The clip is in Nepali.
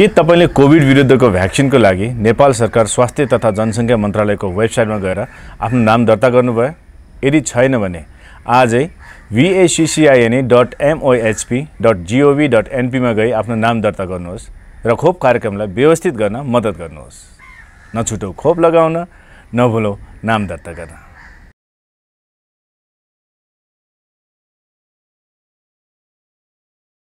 के तपाईँले कोभिड विरुद्धको भ्याक्सिनको लागि नेपाल सरकार स्वास्थ्य तथा जनसङ्ख्या मन्त्रालयको वेबसाइटमा गएर आफ्नो नाम दर्ता गर्नुभयो? यदि छैन भने आजै भिएसिसिआइएनए dot MOHP dot gov dot एनपीमा गई आफ्नो नाम दर्ता गर्नुहोस् र खोप कार्यक्रमलाई व्यवस्थित गर्न मद्दत गर्नुहोस्। नछुटौ खोप लगाउन नभुलौ नाम दर्ता गर्न।